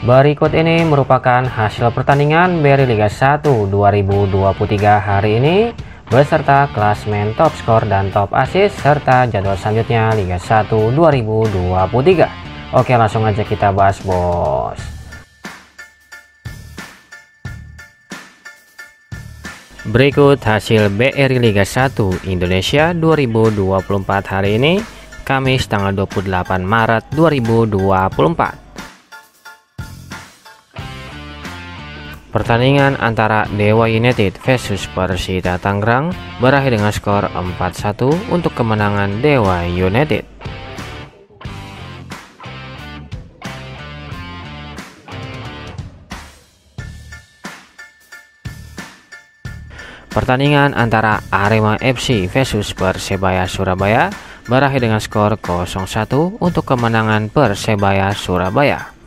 Berikut ini merupakan hasil pertandingan Beri Liga 1 2023 hari ini beserta klasmen top skor dan top assist serta jadwal selanjutnya Liga 1 2023. Oke, langsung aja kita bahas, Bos. Berikut hasil BRI Liga 1 Indonesia 2024 hari ini, Kamis tanggal 28 Maret 2024. Pertandingan antara Dewa United versus Persita Tangerang berakhir dengan skor 4-1 untuk kemenangan Dewa United. Pertandingan antara Arema FC versus Persebaya Surabaya berakhir dengan skor 0-1 untuk kemenangan Persebaya Surabaya.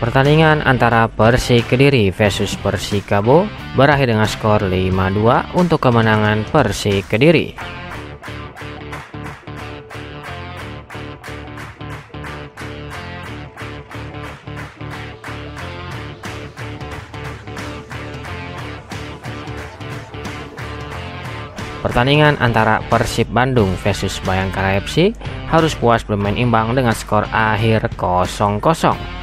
Pertandingan antara Persik Kediri versus Persikabo berakhir dengan skor 5-2 untuk kemenangan Persik Kediri. Pertandingan antara Persib Bandung versus Bayangkara FC harus puas bermain imbang dengan skor akhir 0-0.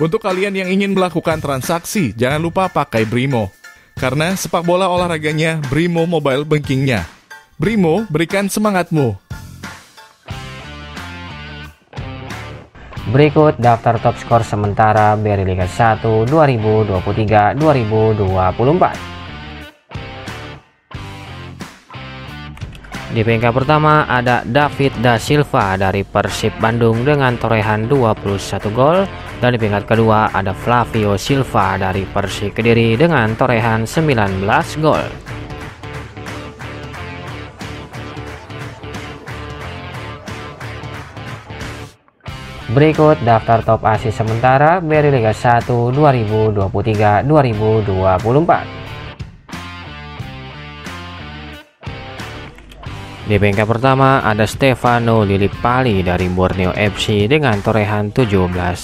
Untuk kalian yang ingin melakukan transaksi, jangan lupa pakai Brimo. Karena sepak bola olahraganya Brimo Mobile Bankingnya. Brimo, berikan semangatmu. Berikut daftar top skor sementara BRI Liga 1 2023-2024. Di peringkat pertama ada David Da Silva dari Persib Bandung dengan torehan 21 gol dan di peringkat kedua ada Flavio Silva dari Persik Kediri dengan torehan 19 gol. Berikut daftar top asis sementara Beri Liga 1 2023-2024. Di bengkel pertama ada Stefano Lillipali dari Borneo FC dengan torehan 17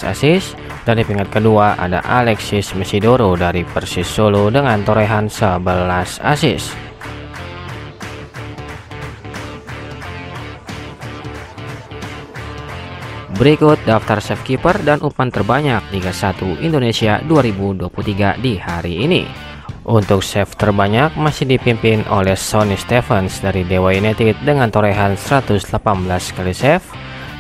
assist dan di peringkat kedua ada Alexis Mesidoro dari Persis Solo dengan torehan 11 assist. Berikut daftar save keeper dan umpan terbanyak Liga 1 Indonesia 2023 di hari ini. Untuk save terbanyak masih dipimpin oleh Sonny Stephens dari Dewa United dengan torehan 118 kali save.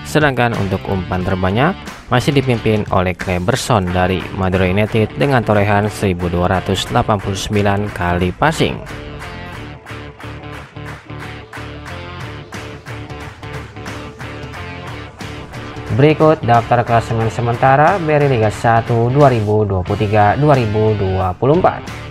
Sedangkan untuk umpan terbanyak masih dipimpin oleh Kleberson dari Madura United dengan torehan 1289 kali passing. Berikut daftar klasemen sementara Beri Liga 1 2023-2024.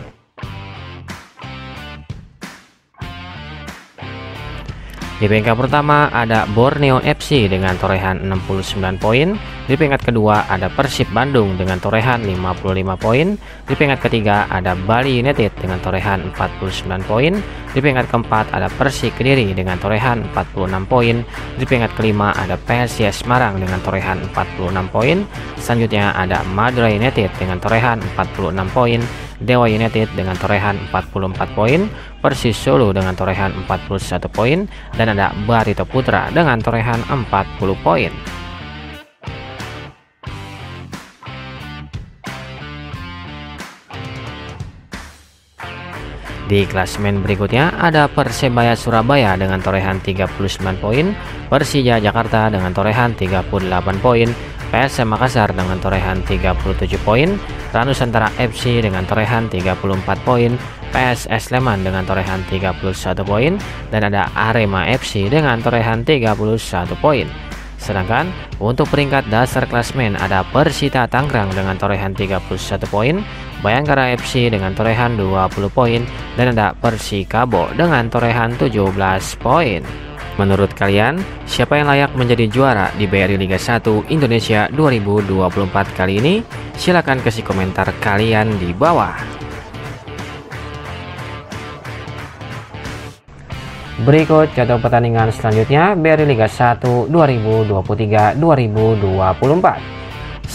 Di peringkat pertama ada Borneo FC dengan torehan 69 poin. Di peringkat kedua ada Persib Bandung dengan torehan 55 poin. Di peringkat ketiga ada Bali United dengan torehan 49 poin. Di peringkat keempat ada Persik Kediri dengan torehan 46 poin. Di peringkat kelima ada PSIS Semarang dengan torehan 46 poin. Selanjutnya ada Madura United dengan torehan 46 poin. Dewa United dengan torehan 44 poin, Persis Solo dengan torehan 41 poin, dan ada Barito Putra dengan torehan 40 poin. Di klasmen berikutnya ada Persebaya Surabaya dengan torehan 39 poin, Persija Jakarta dengan torehan 38 poin, PSM Makassar dengan torehan 37 poin, Ranusantara FC dengan torehan 34 poin, PSS Sleman dengan torehan 31 poin, dan ada Arema FC dengan torehan 31 poin. Sedangkan untuk peringkat dasar klasmen ada Persita Tangerang dengan torehan 31 poin, Bayangkara FC dengan torehan 20 poin dan ada Persikabo dengan torehan 17 poin. Menurut kalian, siapa yang layak menjadi juara di BRI Liga 1 Indonesia 2024 kali ini? Silahkan kasih komentar kalian di bawah. Berikut jadwal pertandingan selanjutnya BRI Liga 1 2023-2024.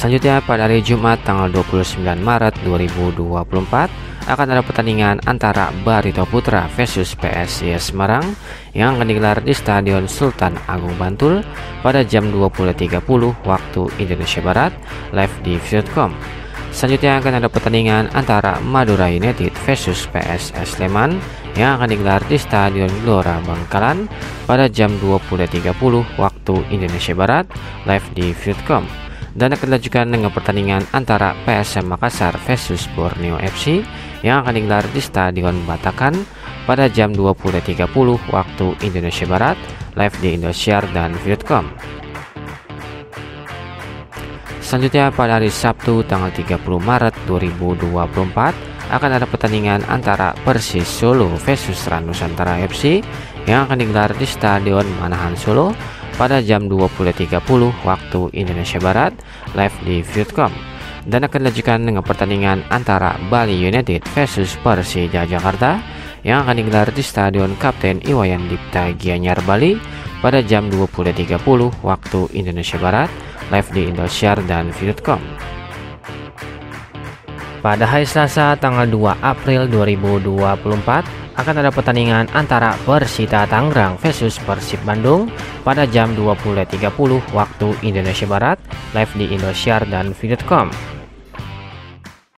Selanjutnya pada hari Jumat tanggal 29 Maret 2024 akan ada pertandingan antara Barito Putra versus PSIS Semarang yang akan digelar di Stadion Sultan Agung Bantul pada jam 20.30 waktu Indonesia Barat live di Vietcom. Selanjutnya akan ada pertandingan antara Madura United versus PSS Sleman yang akan digelar di Stadion Gelora Bangkalan pada jam 20.30 waktu Indonesia Barat live di Vietcom dan akan dilanjutkan dengan pertandingan antara PSM Makassar versus Borneo FC yang akan digelar di Stadion Batakan pada jam 20.30 waktu Indonesia Barat live di Indosiar dan Vietcom. Selanjutnya pada hari Sabtu tanggal 30 Maret 2024 akan ada pertandingan antara Persis Solo versus Ranusantara FC yang akan digelar di Stadion Manahan Solo pada jam 20.30 waktu Indonesia Barat live di Vietcom dan akan dilanjutkan dengan pertandingan antara Bali United versus Persija Jakarta yang akan digelar di Stadion Kapten Iwayan Dipta Gianyar Bali pada jam 20.30 waktu Indonesia Barat live di Indosiar dan Vietcom. Pada hari Selasa tanggal 2 April 2024 akan ada pertandingan antara Persita Tangerang versus Persib Bandung pada jam 20.30 waktu Indonesia Barat live di Indosiar dan Vietcom.